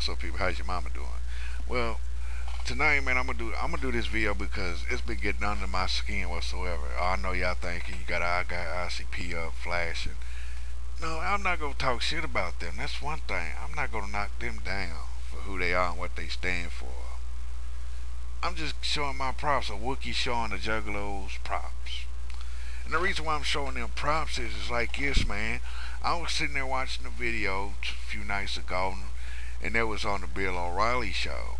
What's up, people? How's your mama doing? Well, tonight, man, I'm gonna do I'm gonna do this video because it's been getting under my skin whatsoever. I know y'all thinking you got I got ICP up flashing. No, I'm not gonna talk shit about them. That's one thing. I'm not gonna knock them down for who they are and what they stand for. I'm just showing my props. A Wookie showing the Juggalos props. And the reason why I'm showing them props is, is like this, man. I was sitting there watching the video a few nights ago, and that was on the Bill O'Reilly show,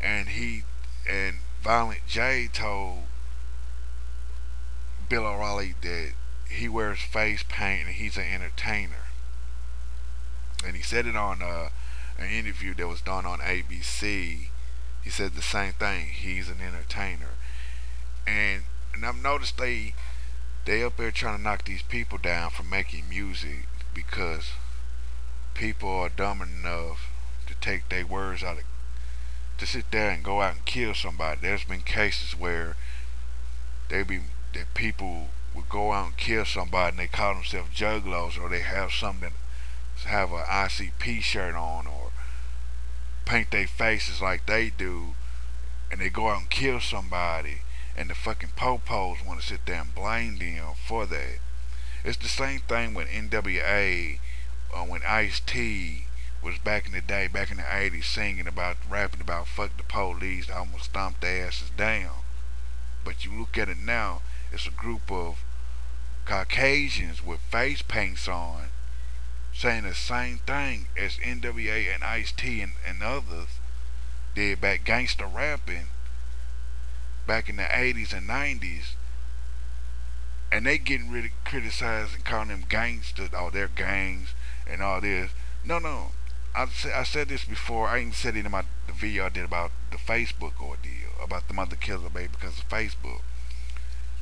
and he and Violent J told Bill O'Reilly that he wears face paint and he's an entertainer, and he said it on uh, an interview that was done on ABC. He said the same thing. He's an entertainer, and and I've noticed they they up there trying to knock these people down for making music because people are dumb enough take their words out of to sit there and go out and kill somebody. There's been cases where they be that people would go out and kill somebody and they call themselves juggalos or they have something have a ICP shirt on or paint their faces like they do and they go out and kill somebody and the fucking popos want to sit there and blame them for that. It's the same thing with NWA, uh, when Ice T was back in the day, back in the 80s, singing about, rapping about fuck the police, I almost stomped their asses down. But you look at it now, it's a group of Caucasians with face paints on saying the same thing as NWA and Ice T and, and others did back gangster rapping back in the 80s and 90s, and they getting really criticized and calling them gangsters, all their gangs and all this. No, no. I, I said this before. I even said it in my the video I did about the Facebook ordeal, about the mother killer baby because of Facebook.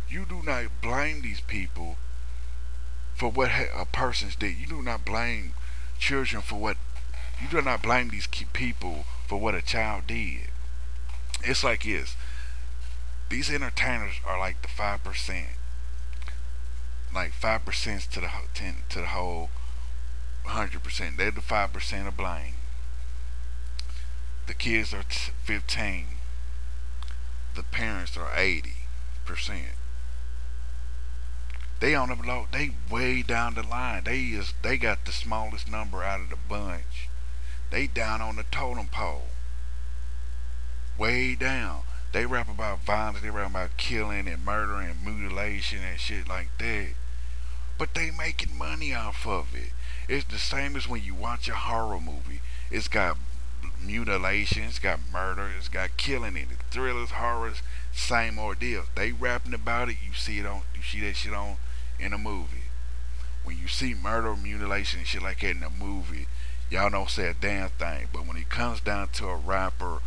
You do not blame these people for what a person's did. You do not blame children for what. You do not blame these people for what a child did. It's like this these entertainers are like the five percent, like five percent to the ten to the whole hundred percent. They're the five percent of blame. The kids are fifteen. The parents are eighty percent. They on the low. They way down the line. They is they got the smallest number out of the bunch. They down on the totem pole. Way down. They rap about violence, they rap about killing and murder and mutilation and shit like that. But they making money off of it. It's the same as when you watch a horror movie. It's got mutilation, it's got murder, it's got killing in it. Thrillers, horrors, same ordeal. They rapping about it, you see it on you see that shit on in a movie. When you see murder, mutilation and shit like that in a movie, y'all don't say a damn thing. But when it comes down to a rapper,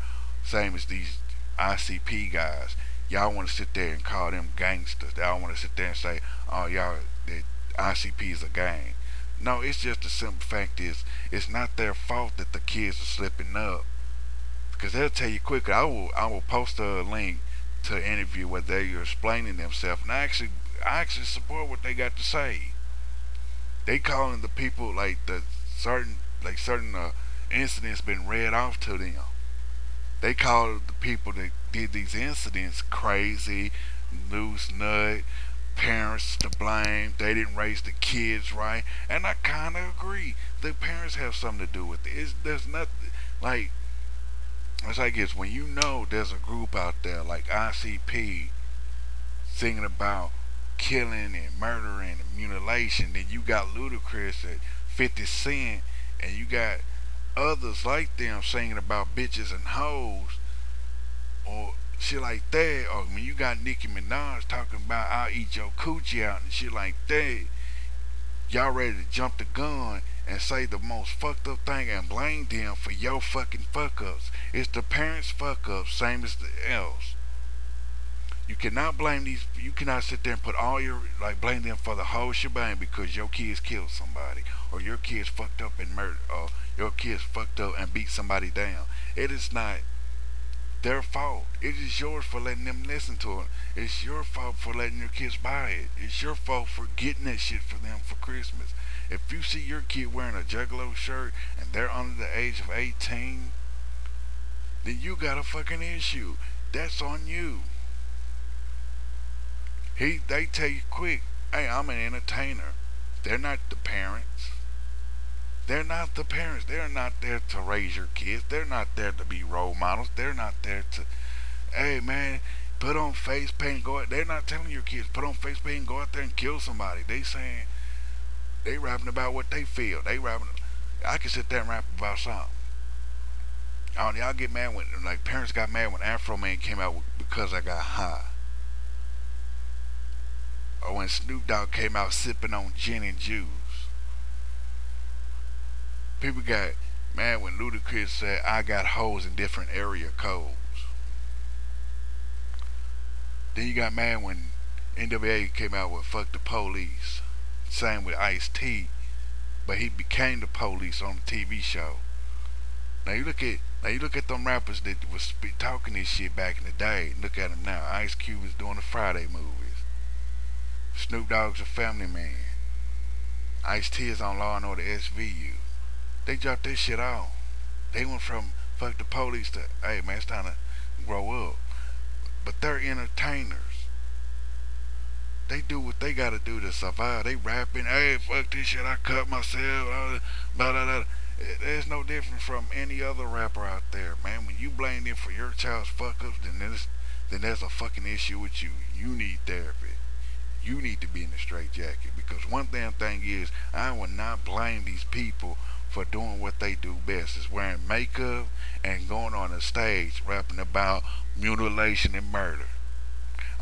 same as these ICP guys, y'all want to sit there and call them gangsters. Y'all want to sit there and say, oh, y'all, the ICP is a gang. No, it's just the simple fact is, it's not their fault that the kids are slipping up. Because they'll tell you quickly. I will, I will post a link to an interview where they're explaining themselves, and I actually, I actually support what they got to say. They calling the people like the certain, like certain uh, incidents been read off to them. They called the people that did these incidents crazy, loose nut, parents to blame. They didn't raise the kids right, and I kind of agree. The parents have something to do with it. It's, there's nothing like it's like it's when you know there's a group out there like ICP singing about killing and murdering and mutilation, then you got Ludacris at 50 Cent, and you got others like them singing about bitches and hoes or shit like that, or when you got Nicki Minaj talking about I'll eat your coochie out and shit like that, y'all ready to jump the gun and say the most fucked up thing and blame them for your fucking fuck ups. It's the parents' fuck ups, same as the else. You cannot blame these. You cannot sit there and put all your like blame them for the whole shebang because your kids killed somebody or your kids fucked up and murdered or your kids fucked up and beat somebody down. It is not their fault. It is yours for letting them listen to it. It's your fault for letting your kids buy it. It's your fault for getting that shit for them for Christmas. If you see your kid wearing a Juggalo shirt and they're under the age of 18, then you got a fucking issue. That's on you. He, they tell you quick, hey, I'm an entertainer. They're not the parents. They're not the parents. They're not there to raise your kids. They're not there to be role models. They're not there to, hey man, put on face paint. Go. Out. They're not telling your kids put on face paint go out there and kill somebody. They saying they rapping about what they feel. They rapping. I can sit there and rap about something. Oh, y'all get mad when like parents got mad when Afroman came out because I got high. Or when Snoop Dogg came out sipping on gin and juice. People got mad when Ludacris said I got hoes in different area codes. Then you got mad when NWA came out with fuck the police. Same with Ice T. But he became the police on the TV show. Now you look at now you look at them rappers that was talking this shit back in the day. Look at them now. Ice Cube is doing the Friday movies. Snoop Dogg's a family man. Ice T is on Law and Order SVU. They dropped this shit off. They went from fuck the police to hey man, it's time to grow up. But they're entertainers. They do what they gotta do to survive. They rapping, hey, fuck this shit, I cut myself, blah, blah, blah. There's no different from any other rapper out there, man. When you blame them for your child's fuck ups, then there's, then there's a fucking issue with you. You need therapy. You need to be in the straight jacket because one damn thing is, I will not blame these people for doing what they do best is wearing makeup and going on a stage rapping about mutilation and murder.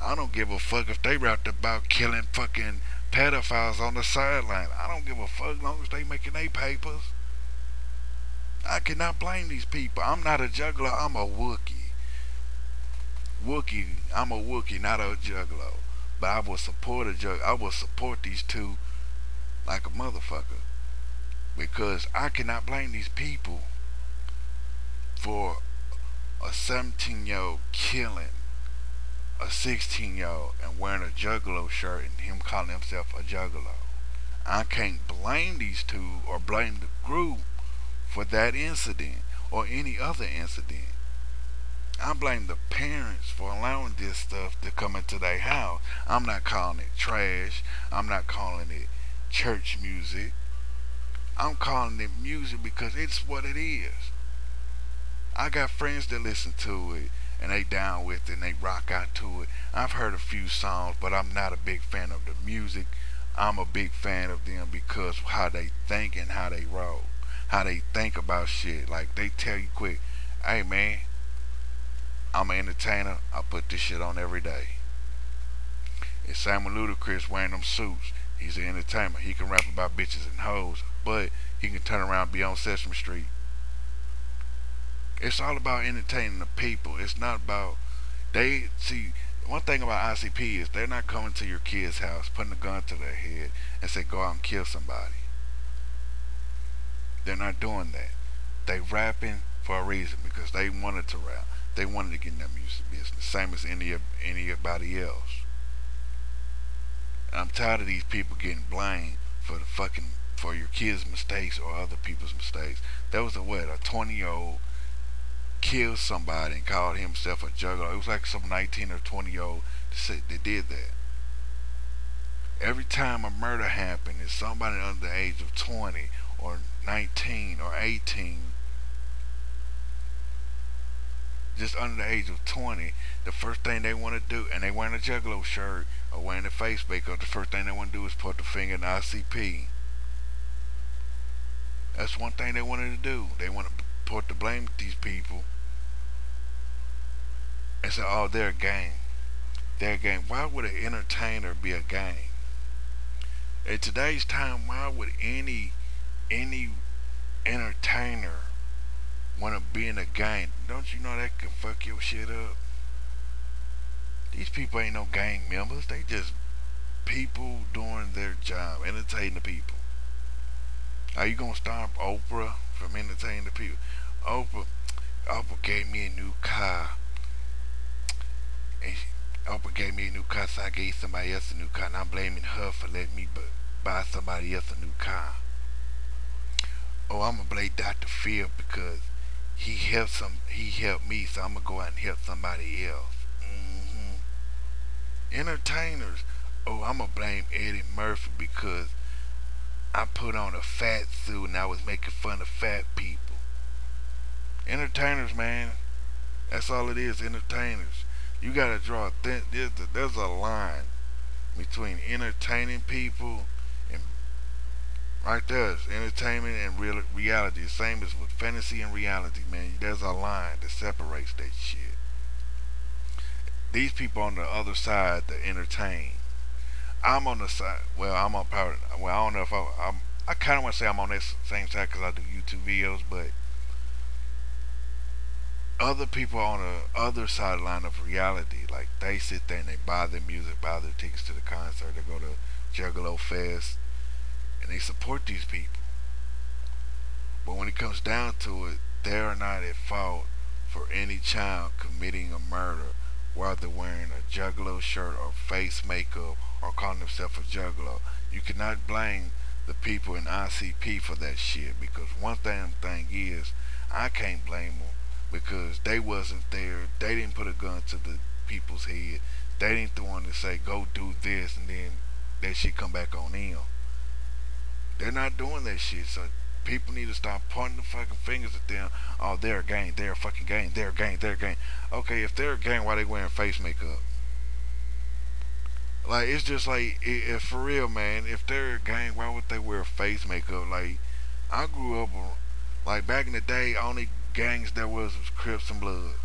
I don't give a fuck if they rapped about killing fucking pedophiles on the sideline. I don't give a fuck long as they making their papers. I cannot blame these people. I'm not a juggalo, I'm a Wookie. Wookie, I'm a Wookie, not a juggalo. But I will support a jug I will support these two like a motherfucker. Because I cannot blame these people for a 17 year old killing a 16 year old and wearing a juggalo shirt and him calling himself a juggalo. I can't blame these two or blame the group for that incident or any other incident. I blame the parents for allowing this stuff to come into their house. I'm not calling it trash. I'm not calling it church music. I'm calling it music because it's what it is. I got friends that listen to it and they down with it and they rock out to it. I've heard a few songs, but I'm not a big fan of the music. I'm a big fan of them because how they think and how they roll how they think about shit. Like they tell you quick, hey man, I'm an entertainer. I put this shit on every day. It's Simon Ludacris wearing them suits. He's an entertainer. He can rap about bitches and hoes, but he can turn around be on Sesame Street. It's all about entertaining the people. It's not about they see one thing about ICP is they're not coming to your kid's house, putting a gun to their head, and say go out and kill somebody. They're not doing that. They rapping for a reason because they wanted to rap. They wanted to get in that music business, same as any anybody else. I'm tired of these people getting blamed for the fucking for your kids' mistakes or other people's mistakes. That was a what a 20 year old killed somebody and called himself a juggalo. It was like some 19 or 20 year old that did that. Every time a murder happened, it's somebody under the age of 20 or 19 or 18 just under the age of 20 the first thing they want to do and they wearing a juggalo shirt or wearing a face makeup the first thing they want to do is put the finger in the ICP that's one thing they wanted to do. They want to put the blame with these people. And say oh they're a gang. They're a gang. Why would an entertainer be a gang? In today's time why would any any entertainer want to be in a gang, don't you know that can fuck your shit up? These people ain't no gang members. They just people doing their job, entertaining the people. Are you gonna stop Oprah from entertaining the people? Oprah, Oprah gave me a new car. And Oprah gave me a new car, so I gave somebody else a new car, and I'm blaming her for letting me buy somebody else a new car. Oh, I'm gonna blame Dr. Phil because he helped some. He helped me, so I'm gonna go out and help somebody else. Mm-hmm. Entertainers. Oh, I'm gonna blame Eddie Murphy because I put on a fat suit and I was making fun of fat people. Entertainers, man. That's all it is. Entertainers. You gotta draw. Th- there's, a, there's a line between entertaining people right there, entertainment and real reality. The same as with fantasy and reality, man. There's a line that separates that shit. These people on the other side that entertain. I'm on the side. Well, I'm on power. Well, I don't know if I. I'm, I kind of want to say I'm on this same side because I do YouTube videos, but other people on the other sideline of reality, like they sit there and they buy their music, buy their tickets to the concert, they go to Juggalo Fest, and they support these people. But when it comes down to it, they are not at fault for any child committing a murder while they're wearing a Juggalo shirt or face makeup or calling themselves a Juggalo. You cannot blame the people in ICP for that shit because one thing thing is, I can't blame them because they wasn't there. They didn't put a gun to the people's head. They didn't the one to say go do this and then that shit come back on them. They're not doing that shit. So people need to stop pointing the fucking fingers at them. Oh, they're a gang. They're a fucking gang. They're a gang. They're a gang. Okay, if they're a gang, why they wearing face makeup? Like it's just like if for real, man. If they're a gang, why would they wear face makeup? Like I grew up like back in the day. Only gangs there was was Crips and Bloods.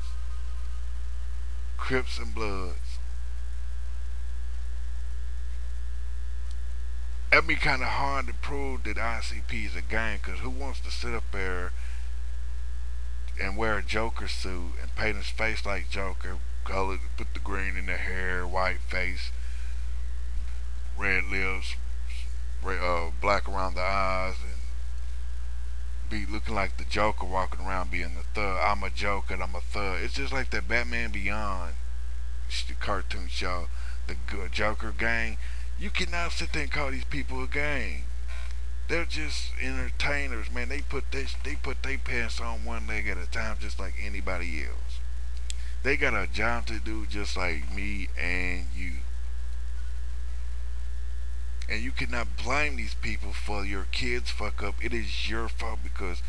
Crips and Bloods. It'd be kind of hard to prove that ICP is a gang, because who wants to sit up there and wear a Joker suit and paint his face like Joker, color, put the green in the hair, white face, red lips, red, uh, black around the eyes, and be looking like the Joker walking around being the thug. I'm a Joker, I'm a thug. It's just like the Batman Beyond cartoon show, the Joker gang. You cannot sit there and call these people a gang. They're just entertainers, man. They put they they put their pants on one leg at a time, just like anybody else. They got a job to do, just like me and you. And you cannot blame these people for your kids fuck up. It is your fault because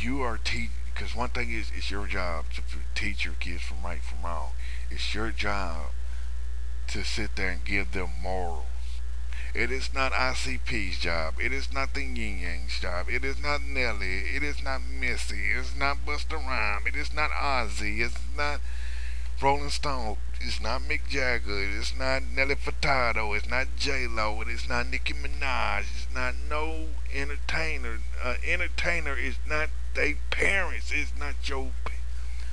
you are teaching. Because one thing is, it's your job to teach your kids from right from wrong. It's your job to sit there and give them morals. It is not ICP's job. It is not the Yin Yang's job. It is not Nelly. It is not Missy. It's not Busta Rhyme. It is not Ozzy. It's not Rolling Stone. It's not Mick Jagger. It's not Nelly Furtado. It's not J Lo. It is not Nicki Minaj. It's not no entertainer. Uh, entertainer is not their parents. It's not your,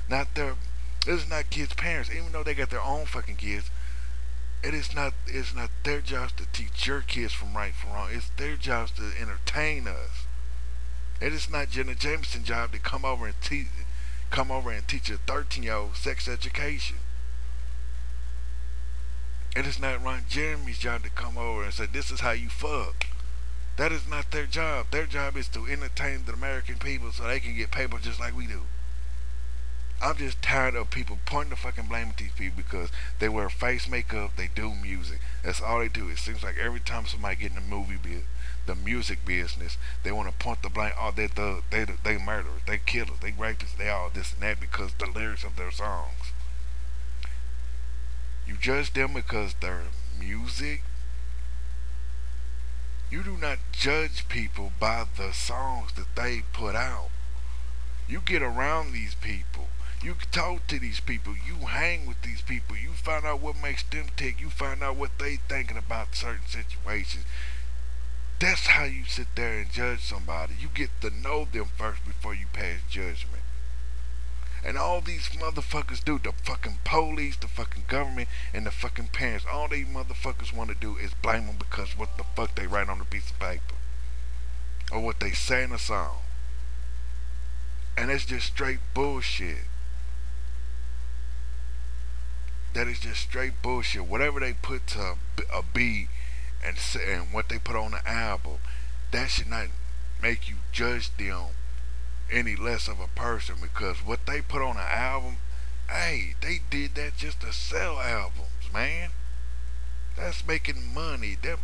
not their. It's not kids' parents. Even though they got their own fucking kids, it is not. It's not their job to teach your kids from right from wrong. It's their job to entertain us. It is not Jenna Jameson's job to come over and teach, come over and teach a 13 year old sex education. It is not Ron Jeremy's job to come over and say, this is how you fuck. That is not their job. Their job is to entertain the American people so they can get paper just like we do. I'm just tired of people pointing the fucking blame at these people because they wear face makeup, they do music. That's all they do. It seems like every time somebody get in the movie bit, the music business, they want to point the blame. Oh, they the they they murderers, they killers, they rapists, they all this and that because the lyrics of their songs. You judge them because their music. You do not judge people by the songs that they put out. You get around these people. You talk to these people. You hang with these people. You find out what makes them tick. You find out what they thinking about certain situations. That's how you sit there and judge somebody. You get to know them first before you pass judgment. And all these motherfuckers do, the fucking police, the fucking government, and the fucking parents, all these motherfuckers want to do is blame them because what the fuck they write on a piece of paper. Or what they say in a song. And it's just straight bullshit. That is just straight bullshit. Whatever they put to a B and and what they put on the album, that should not make you judge them any less of a person because what they put on the album, hey, they did that just to sell albums, man. That's making money. Them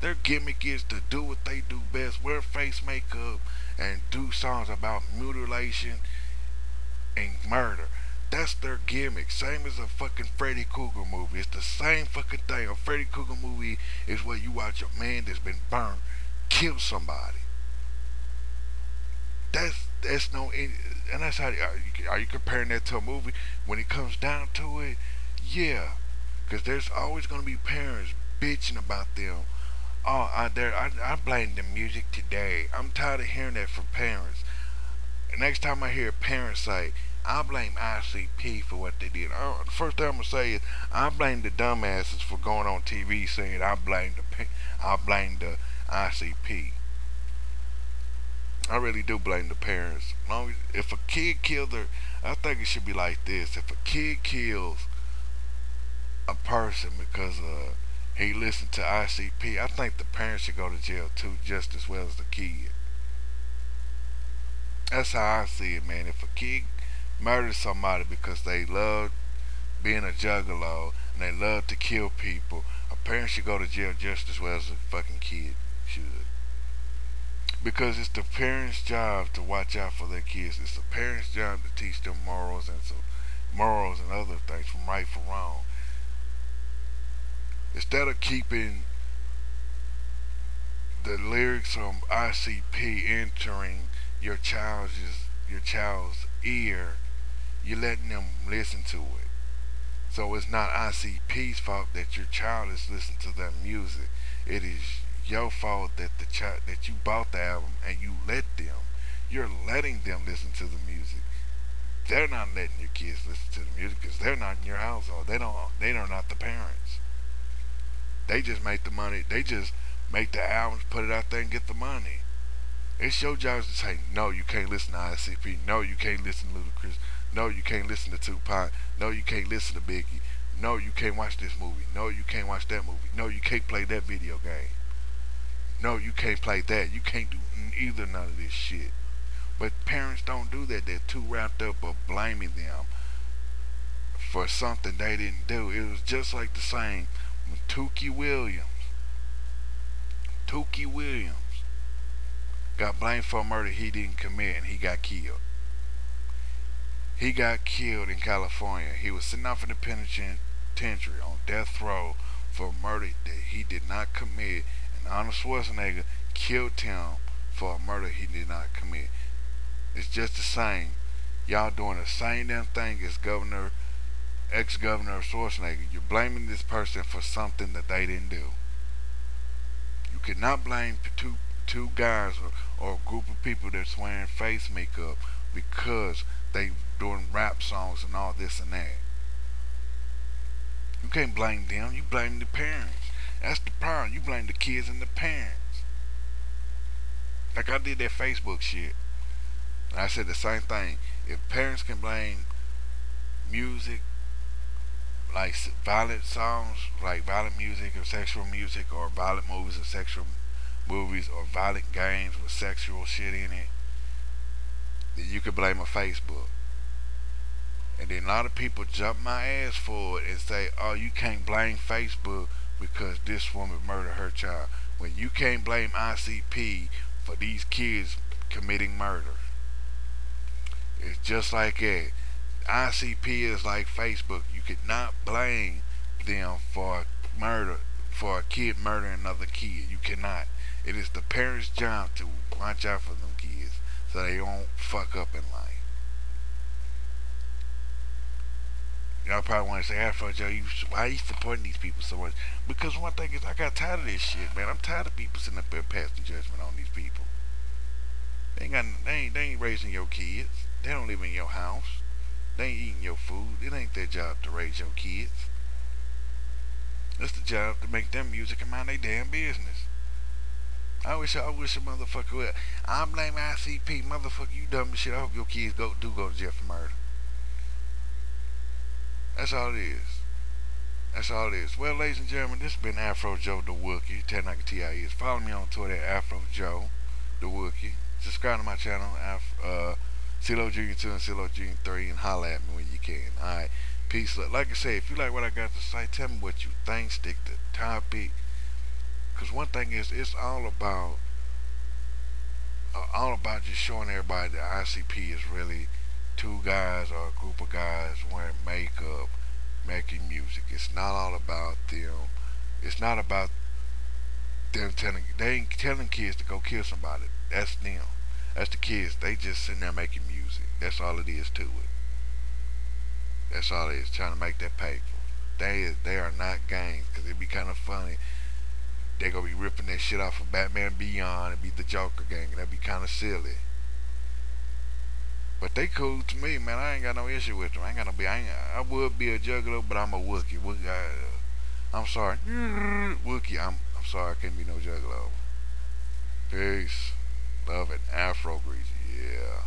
their gimmick is to do what they do best, wear face makeup and do songs about mutilation and murder. That's their gimmick. Same as a fucking Freddy Krueger movie. It's the same fucking thing. A Freddy Krueger movie is where you watch a man that's been burned kill somebody. That's that's no, and that's how. Are you, are you comparing that to a movie? When it comes down to it, yeah, because there's always gonna be parents bitching about them. Oh, I there, I, I blame the music today. I'm tired of hearing that from parents. Next time I hear parents say, I blame ICP for what they did. Uh, the first thing I'm gonna say is I blame the dumbasses for going on TV saying I blame the I blame the ICP. I really do blame the parents. Long as, if a kid kills I think it should be like this: if a kid kills a person because uh, he listened to ICP, I think the parents should go to jail too, just as well as the kid. That's how I see it, man. If a kid murder somebody because they love being a juggalo and they love to kill people, a parent should go to jail just as well as a fucking kid should. Because it's the parents' job to watch out for their kids. It's the parents' job to teach them morals and so morals and other things from right from wrong. Instead of keeping the lyrics from ICP entering your child's your child's ear you're letting them listen to it. So it's not ICP's fault that your child is listening to that music. It is your fault that the child that you bought the album and you let them. You're letting them listen to the music. They're not letting your kids listen to the music because they're not in your household. They don't. They are not the parents. They just make the money. They just make the albums, put it out there, and get the money. It's your job to say, no, you can't listen to ICP. No, you can't listen to Ludacris. No, you can't listen to Tupac. No, you can't listen to Biggie. No, you can't watch this movie. No, you can't watch that movie. No, you can't play that video game. No, you can't play that. You can't do either none of this shit. But parents don't do that. They're too wrapped up of blaming them for something they didn't do. It was just like the same with Tookie Williams. Tookie Williams got blamed for a murder he didn't commit and he got killed. He got killed in California. He was sitting off in the penitentiary on death row for a murder that he did not commit. And Arnold Schwarzenegger killed him for a murder he did not commit. It's just the same. Y'all doing the same damn thing as Governor, ex-Governor Schwarzenegger. You're blaming this person for something that they didn't do. You cannot blame two two guys or, or a group of people that's wearing face makeup because they doing rap songs and all this and that. You can't blame them. You blame the parents. That's the problem. You blame the kids and the parents. Like I did that Facebook shit. I said the same thing. If parents can blame music, like violent songs, like violent music or sexual music, or violent movies or sexual movies, or violent games with sexual shit in it, then you could blame a Facebook. And then a lot of people jump my ass for it and say, oh, you can't blame Facebook because this woman murdered her child. When you can't blame ICP for these kids committing murder. It's just like that. ICP is like Facebook. You could not blame them for murder, for a kid murdering another kid. You cannot. It is the parents' job to watch out for them kids so they don't fuck up in life. Y'all probably want to say, Afro Joe, you, why are you supporting these people so much? Because one thing is, I got tired of this shit, man. I'm tired of people sitting up there passing judgment on these people. They ain't got, they ain't, they ain't raising your kids. They don't live in your house. They ain't eating your food. It ain't their job to raise your kids. It's the job to make them music and mind their damn business. I wish I wish a motherfucker would. I blame ICP, motherfucker. You dumb as shit. I hope your kids go do go to jail for murder. That's all it is. That's all it is. Well, ladies and gentlemen, this has been Afro Joe the Wookie. Technical TIEs. Follow me on Twitter at Afro Joe the Wookie. Subscribe to my channel, Af- uh, CeeLo Junior 2 and CeeLo Junior 3, and holla at me when you can. Alright, peace. Like I say, if you like what I got to say, tell me what you think. Stick to topic. Because one thing is, it's all about uh, all about just showing everybody that ICP is really two guys or a group of guys wearing makeup, making music. It's not all about them. It's not about them telling they ain't telling kids to go kill somebody. That's them. That's the kids. They just sitting there making music. That's all it is to it. That's all it is. Trying to make that paper. They they are not gangs because it'd be kind of funny. They gonna be ripping that shit off of Batman Beyond and be the Joker gang. That'd be kind of silly. But they cool to me, man. I ain't got no issue with them. I ain't got no be. I, ain't, I would be a juggalo, but I'm a Wookie. Wookie. I, I'm sorry, Wookie. I'm I'm sorry. I can't be no juggalo. Peace. Love it. Afro greasy. Yeah.